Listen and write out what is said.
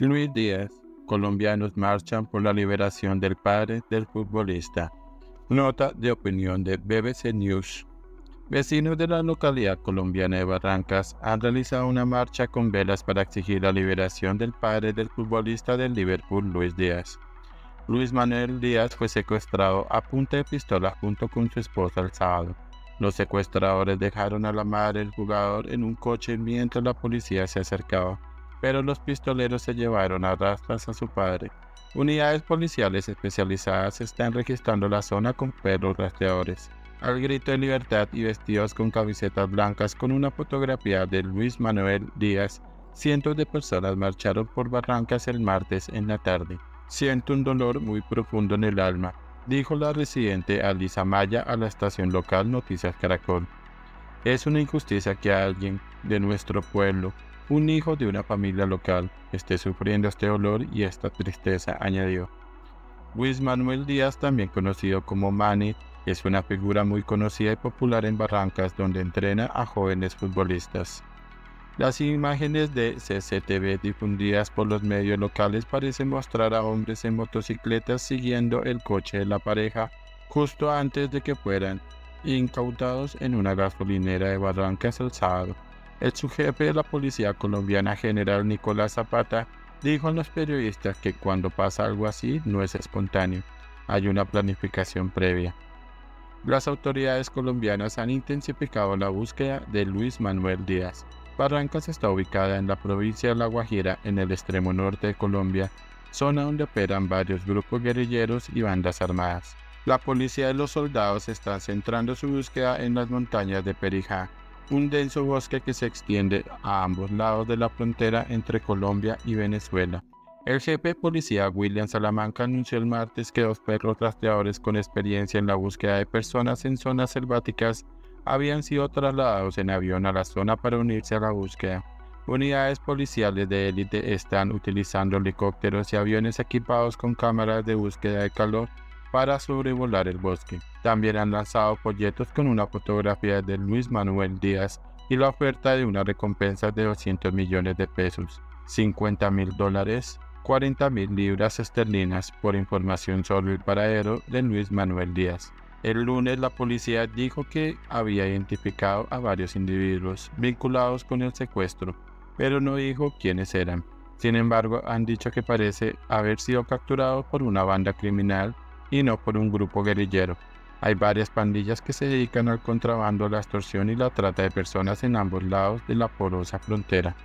Luis Díaz, colombianos marchan por la liberación del padre del futbolista. Nota de opinión de BBC News. Vecinos de la localidad colombiana de Barrancas han realizado una marcha con velas para exigir la liberación del padre del futbolista del Liverpool, Luis Díaz. Luis Manuel Díaz fue secuestrado a punta de pistola junto con su esposa el sábado. Los secuestradores dejaron a la madre del jugador en un coche mientras la policía se acercaba pero los pistoleros se llevaron a rastras a su padre. Unidades policiales especializadas están registrando la zona con perros rastreadores. Al grito de libertad y vestidos con camisetas blancas con una fotografía de Luis Manuel Díaz, cientos de personas marcharon por Barrancas el martes en la tarde. Siento un dolor muy profundo en el alma, dijo la residente Alisa Maya a la estación local Noticias Caracol. Es una injusticia que alguien de nuestro pueblo un hijo de una familia local esté sufriendo este dolor y esta tristeza, añadió. Luis Manuel Díaz, también conocido como Manny, es una figura muy conocida y popular en Barrancas donde entrena a jóvenes futbolistas. Las imágenes de CCTV difundidas por los medios locales parecen mostrar a hombres en motocicletas siguiendo el coche de la pareja justo antes de que fueran incautados en una gasolinera de Barrancas el sábado. El subjefe de la policía colombiana, general Nicolás Zapata, dijo a los periodistas que cuando pasa algo así no es espontáneo, hay una planificación previa. Las autoridades colombianas han intensificado la búsqueda de Luis Manuel Díaz. Barrancas está ubicada en la provincia de La Guajira, en el extremo norte de Colombia, zona donde operan varios grupos guerrilleros y bandas armadas. La policía y los soldados están centrando su búsqueda en las montañas de Perijá, un denso bosque que se extiende a ambos lados de la frontera entre Colombia y Venezuela. El jefe de policía William Salamanca anunció el martes que dos perros rastreadores con experiencia en la búsqueda de personas en zonas selváticas habían sido trasladados en avión a la zona para unirse a la búsqueda. Unidades policiales de élite están utilizando helicópteros y aviones equipados con cámaras de búsqueda de calor para sobrevolar el bosque. También han lanzado folletos con una fotografía de Luis Manuel Díaz y la oferta de una recompensa de 200 millones de pesos, 50 mil dólares, 40 mil libras esterlinas por información sobre el paradero de Luis Manuel Díaz. El lunes la policía dijo que había identificado a varios individuos vinculados con el secuestro, pero no dijo quiénes eran. Sin embargo, han dicho que parece haber sido capturado por una banda criminal y no por un grupo guerrillero. Hay varias pandillas que se dedican al contrabando, la extorsión y la trata de personas en ambos lados de la porosa frontera.